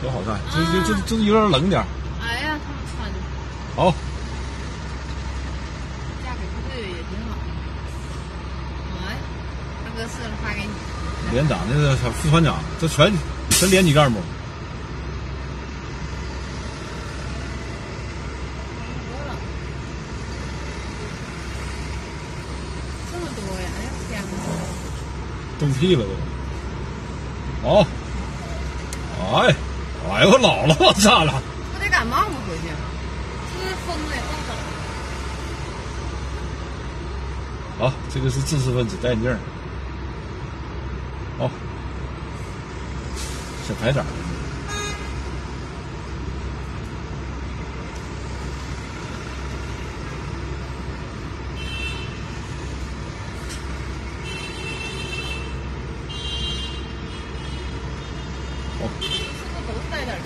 多好看，就就就就有点冷点儿。哎呀，他们穿的好，价格也挺好。哎，大哥试了发给你。连长那个副团长，这全全连级干部。这么多呀！哎呀天哪！冻屁了都。好，哎，哎呦，我老了，我操了！不得感冒吗？回去，这风也冻着。好，这个是知识分子戴眼镜儿。好，小排长。哦，是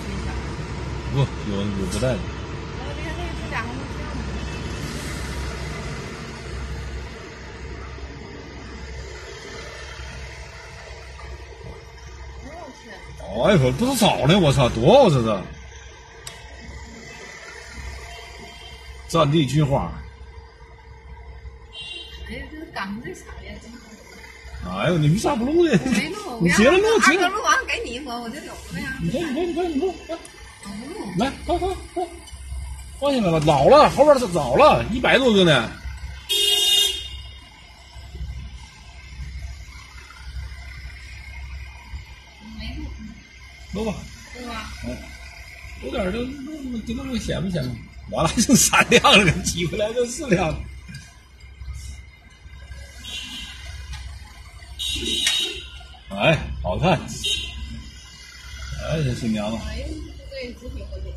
不有有不带的。哎呦，不少呢！我操，多少这是？战地菊花，哎呀，这个赶上这啥呀？哎呦，你为啥不录呢？没录，你接着录，接着录完给你一波，我就有了呀。你快，你快，你快，你录，快我不录。来，快快快，放下来吧，老了，后边是早了，一百多个呢。没录，录吧，对吧？有点就录，给录显不显？完了还剩三辆了，挤回来就四辆了。哎，好看！哎，这新娘子。哎，这对集体婚礼。